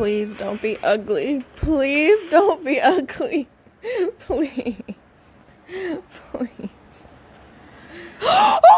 Please don't be ugly. Please don't be ugly. Please. Please. Oh,